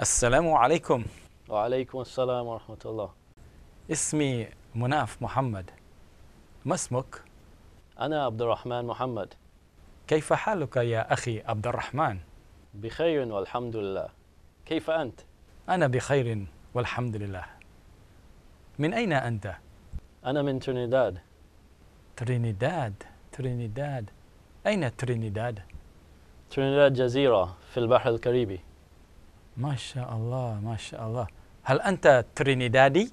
السلام عليكم وعليكم السلام ورحمة الله اسمي مناف محمد ما اسمك؟ أنا عبد الرحمن محمد كيف حالك يا أخي عبد الرحمن؟ بخير والحمد لله كيف أنت؟ أنا بخير والحمد لله من أين أنت؟ أنا من ترينيداد ترينيداد ترينيداد أين ترينيداد؟ ترينيداد جزيرة في البحر الكاريبي ما شاء الله ما شاء الله هل أنت ترينيدادي؟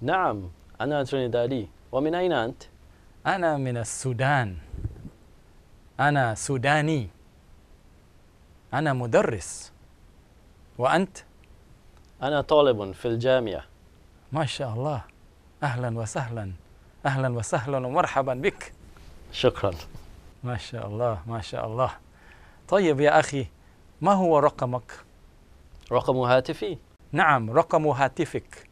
نعم أنا ترينيدادي. ومن أين أنت؟ أنا من السودان. أنا سوداني. أنا مدرس. وأنت؟ أنا طالب في الجامعة. ما شاء الله أهلا وسهلا. أهلا وسهلا ومرحبا بك. شكرا. ما شاء الله ما شاء الله طيب يا أخي ما هو رقمك؟ رقم هاتفي. نعم رقم هاتفك.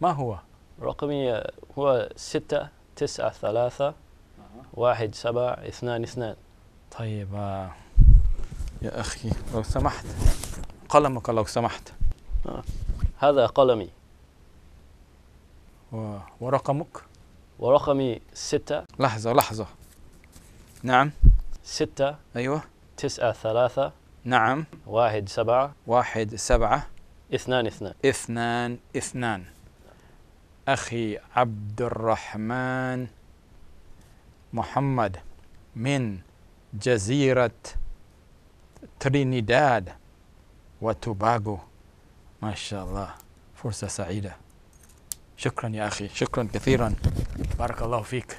ما هو؟ رقمي هو ستة تسعة ثلاثة واحد سبعة اثنان اثنان. طيب آه، يا أخي لو سمحت. قلمك لو سمحت. هذا قلمي. و... ورقمك؟ ورقمي ستة لحظة لحظة. نعم. ستة أيوة. تسعة ثلاثة نعم. واحد سبعة. واحد سبعة. اثنان اثنان. اثنان اثنان. أخي عبد الرحمن محمد من جزيرة ترينيداد وتوباغو. ما شاء الله. فرصة سعيدة. شكرا يا أخي. شكرا كثيرا. بارك الله فيك.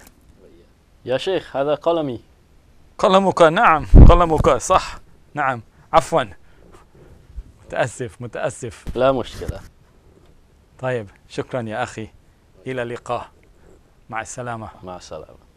يا شيخ هذا قلمي. قلمك نعم. قلمك صح. نعم. عفوا. متأسف متأسف. لا مشكلة. طيب شكرا يا أخي. إلى اللقاء. مع السلامة. مع السلامة.